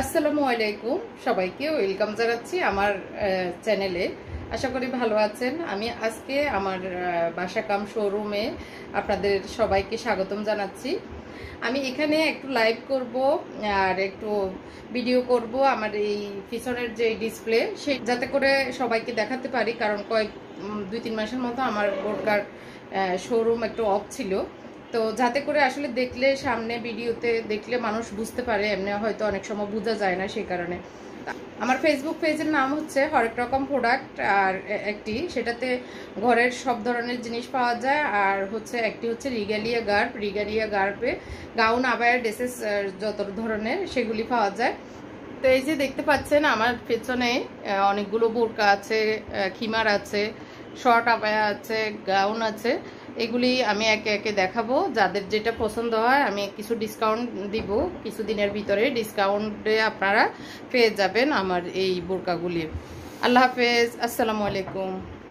আসসালামু আলাইকুম সবাইকে, ওয়েলকাম জানাচ্ছি আমার চ্যানেলে। আশা করি ভালো আছেন। আমি আজকে আমার বাসাকাম শোরুমে আপনাদের সবাইকে স্বাগতম জানাচ্ছি। আমি এখানে একটু লাইভ করব আর একটু ভিডিও করব আমার এই পিছনের যে ডিসপ্লে সে যাতে করে সবাইকে দেখাতে পারি। কারণ কয়েক দুই, তিন মাসের মতো আমার বোরকার শোরুম একটু অফ ছিল। তো যাতে করে আসলে দেখলে সামনে ভিডিওতে দেখলে মানুষ বুঝতে পারে, এমনি হয়তো অনেক সময় বোঝা যায় না সেই কারণে। আমার ফেসবুক পেজের নাম হচ্ছে হরেক রকম প্রোডাক্ট আর একটি। সেটাতে ঘরের সব ধরনের জিনিস পাওয়া যায়। আর হচ্ছে একটি হচ্ছে রিগালিয়া গার্প। রিগালিয়া গার্পে গাউন আবায়ার ড্রেসেস যত ধরনের সেগুলি পাওয়া যায়। তো এই যে দেখতে পাচ্ছেন, আমার পেছনে অনেকগুলো বোরকা আছে খিমার আছে, শর্ট আবায়া আছে, গাউন আছে। এগুলি আমি একে একে দেখাবো। যাদের যেটা পছন্দ হয়, আমি কিছু ডিসকাউন্ট দিব। কিছু দিনের ভিতরে ডিসকাউন্টে আপনারা পেয়ে যাবেন আমার এই বোরকাগুলি। আল্লাহ হাফেজ। আসসালামু আলাইকুম।